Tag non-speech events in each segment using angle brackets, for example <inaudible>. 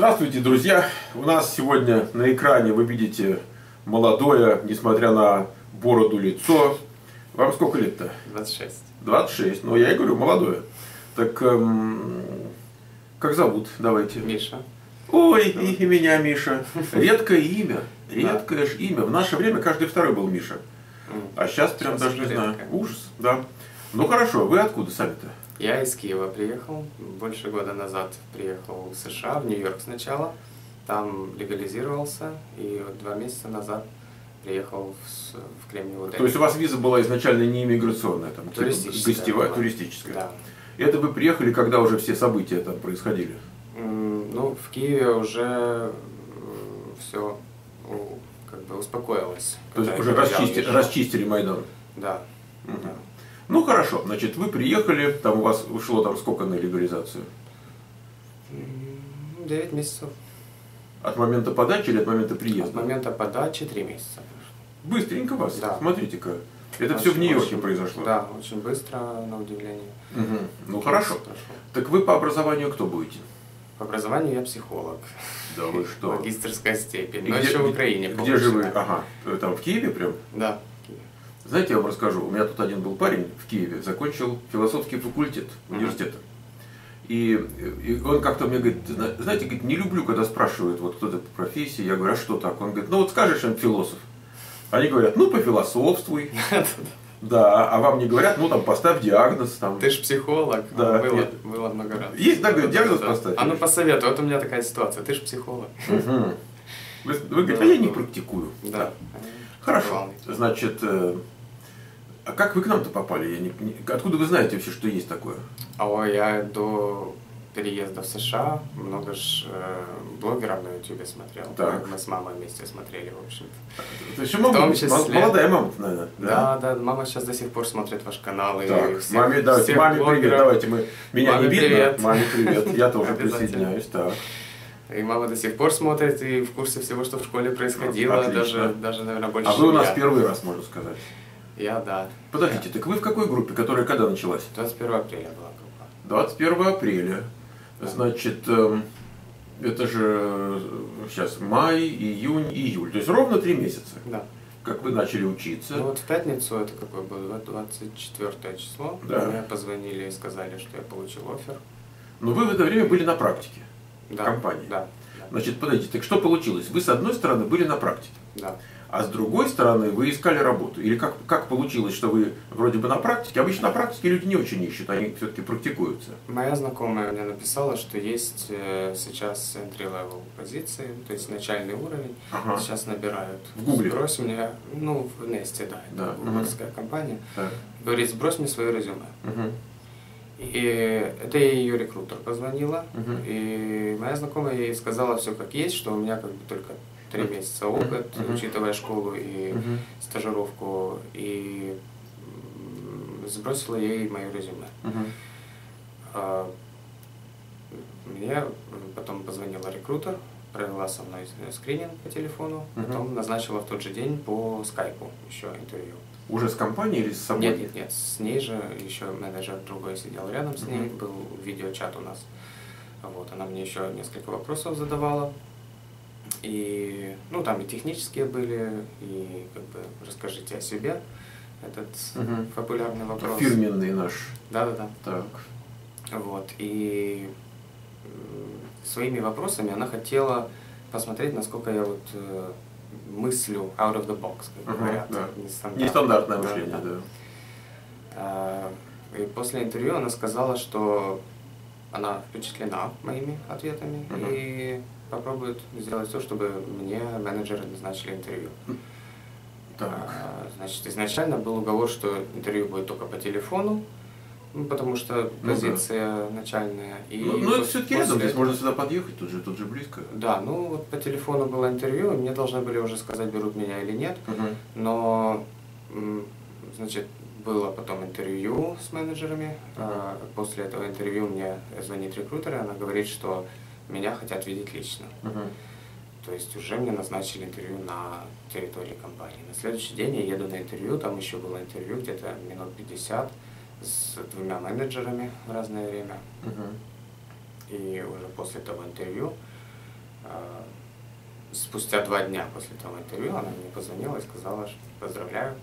Здравствуйте, друзья! У нас сегодня на экране вы видите молодое, несмотря на бороду лицо. Вам сколько лет-то? 26. 26. Ну, я и говорю, молодое. Так, эм, как зовут? Давайте. Миша. Ой, и, и меня Миша. Редкое имя. Редкое же имя. В наше время каждый второй был Миша. А сейчас прям Сейчас даже не знаю. Ужас, да. Ну хорошо, вы откуда сами-то? Я из Киева приехал. Больше года назад приехал в США, в Нью-Йорк сначала. Там легализировался. И вот два месяца назад приехал в, в Кремниевую То есть у вас виза была изначально не иммиграционная, там, типа Туристическая гостевая, была. туристическая. Да. Это вы приехали, когда уже все события там происходили? Ну, в Киеве уже все как бы успокоилось. То есть уже расчистили, расчистили Майдан. Да. Ну хорошо, значит, вы приехали, там у вас ушло там сколько на легализацию? М, Девять месяцев. От момента подачи или от момента приезда? От момента подачи три месяца. Быстренько вас, Да. смотрите-ка. Это все в Очень- Нью-Йорке очень- произошло. Да, очень быстро, на удивление. Мгм. Ну хорошо. Прошло. Так вы по образованию кто будете? По образованию я психолог. Да вы что? <laughs> Магистрская степень. И Но где- еще в Украине Где же вы? Ага, там в Киеве прям? Да. Знаете, я вам расскажу. У меня тут один был парень в Киеве, закончил философский факультет университета. И, и он как-то мне говорит, «Зна- знаете, говорит, не люблю, когда спрашивают, вот кто-то по профессии. Я говорю, а что так? Он говорит, ну вот скажешь им философ. Они говорят, ну пофилософствуй. <laughs> Да, а вам не говорят, ну там поставь диагноз. Там. Ты ж психолог. Да, Было, нет. было много раз. Есть, да, говорит, диагноз Да. поставь? А ну посоветуй, вот у меня такая ситуация. Ты ж психолог. <laughs> Мгм. Вы, вы говорите, а я не практикую. Да. Хорошо. Главный. Значит, э, а как вы к нам-то попали? Я не- не- откуда вы знаете вообще, что есть такое? А я до переезда в США много ж э, блогеров на YouTube смотрел. Так. Мы с мамой вместе смотрели, в общем-то. То есть мама, том числе. мол- молодая мама, наверное. Да, да, мама сейчас до сих пор смотрит ваш канал. и Так, всех- маме, давайте, всех маме привет, блогеров. давайте мы, меня Маме не видно, привет. маме привет, я тоже <laughs> присоединяюсь, так. И мама до сих пор смотрит и в курсе всего, что в школе происходило, Отлично. даже, даже, наверное, больше, А вы у нас я. первый раз, можно сказать. Я, да. Подождите, так вы в какой группе, которая когда началась? 21 апреля была группа. 21 апреля. Значит, эм, это же сейчас май, июнь, июль. То есть ровно три месяца, Да. как вы начали учиться. Ну вот в пятницу, это какое было, 24 число, Да. мне позвонили и сказали, что я получил офер. Но вы в это время были на практике. Да. Компании. Да. Да. Значит, подождите, так что получилось? Вы с одной стороны были на практике, да. А с другой стороны вы искали работу. Или как, как получилось, что вы вроде бы на практике? Обычно на практике люди не очень ищут, они все-таки практикуются. Моя знакомая мне написала, что есть э, сейчас entry-level позиции, то есть начальный уровень. Ага. Сейчас набирают. В Гугле? Сбрось мне, ну, в Несте, да, Да, это гугловская компания. Так. Говорит, сбрось мне свое резюме. Мгм. И это ее рекрутер позвонила, Мгм. и моя знакомая ей сказала все как есть, что у меня как бы только три месяца опыт, Мгм. учитывая школу и Мгм. стажировку, и сбросила ей мое резюме. Мгм. А, Мне потом позвонила рекрутер, провела со мной скрининг по телефону, Мгм. потом назначила в тот же день по скайпу еще интервью. Уже с компанией или с собой? Нет, нет, нет, с ней же еще менеджер другой сидел рядом с ней, Мгм. был видеочат у нас. Вот, она мне еще несколько вопросов задавала. И, ну, там и технические были, и как бы расскажите о себе. Этот Мгм. популярный вопрос. Фирменный наш. Да-да-да. Так. Вот, и своими вопросами она хотела посмотреть, насколько я вот э, мыслю out of the box, как Ага, говорят. да. Нестандартно. Нестандартное Да, мышление, да. да. А, И после интервью она сказала, что она впечатлена моими ответами Мгм. и попробует сделать то, чтобы мне менеджеры назначили интервью. Так. А, Значит, изначально был уговор, что интервью будет только по телефону, ну, потому что Ну да. позиция начальная. И Ну, ну, это все-таки рядом, здесь можно сюда подъехать, тут же, тут же близко. Да, ну вот по телефону было интервью, мне должны были уже сказать, берут меня или нет. Мгм. Но, значит, было потом интервью с менеджерами. А, После этого интервью мне звонит рекрутер, и она говорит, что меня хотят видеть лично. Мгм. То есть уже мне назначили интервью на территории компании. На следующий день я еду на интервью, там еще было интервью где-то минут 50 с двумя менеджерами в разное время. Мгм. И уже после того интервью А, спустя два дня после того интервью она мне позвонила и сказала, что поздравляю,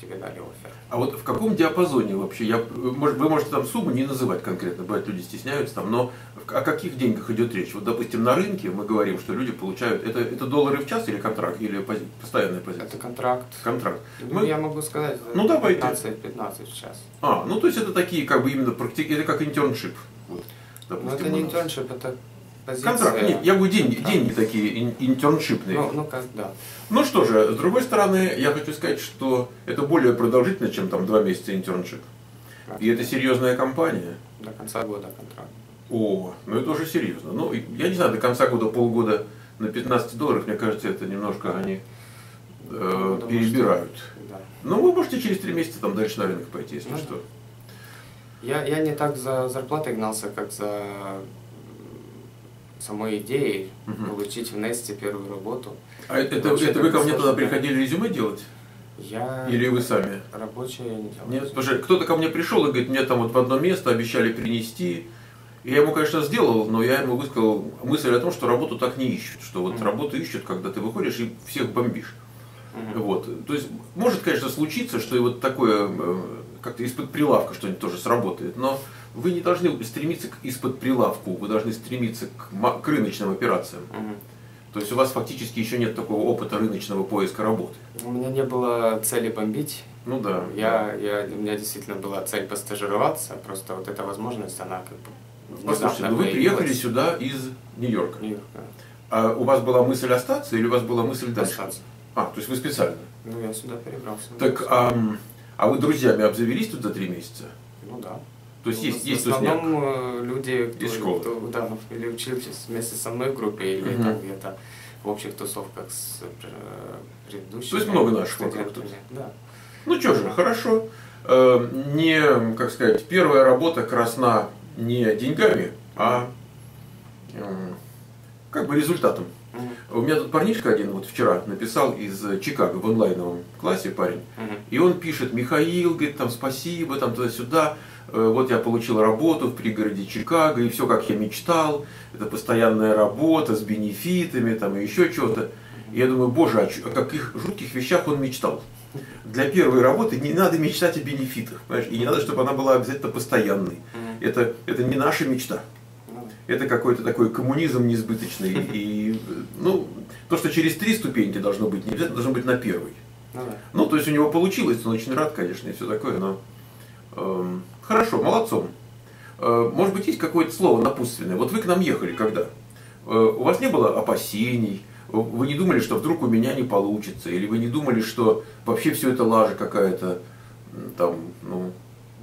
тебе дали offer. А вот в каком диапазоне вообще? Я, может, вы можете там сумму не называть конкретно, бывает люди стесняются там, но о каких деньгах идет речь? Вот, допустим, на рынке мы говорим, что люди получают, это, это доллары в час или контракт, или пози, постоянная позиция? Это контракт. Контракт. Ну, мы... я могу сказать, ну, давайте. 15-15 в час. А, ну то есть это такие как бы именно практики, это как internship. Вот, допустим, ну это не internship, это позиция. Контракт, нет, я говорю деньги, контракт. деньги такие интерншипные. Ну, ну как, да. Ну что же, с другой стороны, я хочу сказать, что это более продолжительно, чем там два месяца интерншип. И это серьезная компания. До конца года контракт. О, ну это уже серьезно. Ну, я не знаю, до конца года полгода на 15 долларов, мне кажется, это немножко они э, ну, перебирают. Что, да. Ну, вы можете через три месяца там дальше на рынок пойти, если ну, что. Я, я не так за зарплатой гнался, как за самой идеей угу. получить в Несте первую работу. А это, это, это вы ко мне тогда приходили резюме делать? Я... Или вы сами? Рабочее я не делал. Нет, потому что кто-то ко мне пришел и говорит, мне там вот в одно место обещали принести. И я ему, конечно, сделал, но я ему высказал мысль о том, что работу так не ищут. Что вот mm работу ищут, когда ты выходишь и всех бомбишь. mm Вот. То есть, может, конечно, случиться, что и вот такое, э, как-то из-под прилавка что-нибудь тоже сработает. Но вы не должны стремиться к из-под прилавку, вы должны стремиться к, к рыночным операциям. Угу. То есть у вас фактически еще нет такого опыта рыночного поиска работы. У меня не было цели бомбить. Ну да. Я, да. я, у меня действительно была цель постажироваться, просто вот эта возможность, она как бы Послушайте, ну вы приехали сюда из Нью-Йорка. Нью-Йорк, да. А у вас была мысль остаться или у вас была мысль дальше? Остаться. А, то есть вы специально? Ну, я сюда перебрался. Так, а, а вы друзьями обзавелись тут за три месяца? Ну да. То есть есть, есть В основном э, люди, из школы. Кто, да, ну, или учились вместе со мной в группе, или угу. там где-то в общих тусовках с э, предыдущими. То есть много наших тут. Да. Ну что же, хорошо. Э, не, как сказать, первая работа красна не деньгами, а как бы результатом. У меня тут парнишка один вот вчера написал из Чикаго в онлайновом классе парень, и он пишет, Михаил, говорит, там спасибо, там туда-сюда, э, вот я получил работу в пригороде Чикаго, и все как я мечтал, это постоянная работа с бенефитами, там и еще что-то. И я думаю, боже, о каких жутких вещах он мечтал. Для первой работы не надо мечтать о бенефитах, понимаешь? и не надо, чтобы она была обязательно постоянной. Это, это не наша мечта это какой-то такой коммунизм несбыточный. И, ну, то, что через три ступеньки должно быть, не обязательно должно быть на первой. Ну, да. ну то есть у него получилось, он очень рад, конечно, и все такое, но э, хорошо, молодцом. Э, может быть, есть какое-то слово напутственное. Вот вы к нам ехали когда? Э, у вас не было опасений, вы не думали, что вдруг у меня не получится, или вы не думали, что вообще все это лажа какая-то, там, ну,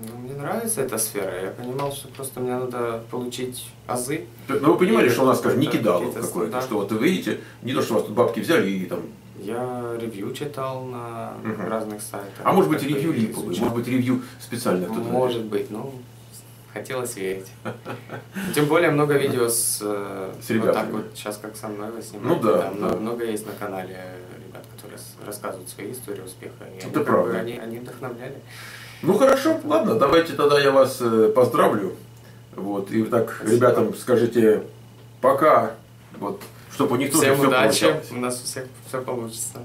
ну, мне нравится эта сфера. Я понимал, что просто мне надо получить азы. Ну, вы понимали, что у нас, скажем, не кидало какое-то, что вот вы видите, не то, что вас тут бабки взяли и там... Я ревью читал на угу. разных сайтах. А может быть, ревью липовые, может быть, ревью специально кто-то Может быть, ну, хотелось верить. Тем более много видео с, э, с ребятами. Вот так вот, сейчас как со мной вы снимаете. Ну да, да. Много есть на канале ребят, которые рассказывают свои истории успеха. И Это они, правда. они, они вдохновляли. Ну хорошо, ладно, давайте тогда я вас э, поздравлю. Вот, и так Спасибо. ребятам скажите пока, вот, чтобы у них Всем тоже удачи, все у нас у всех все получится.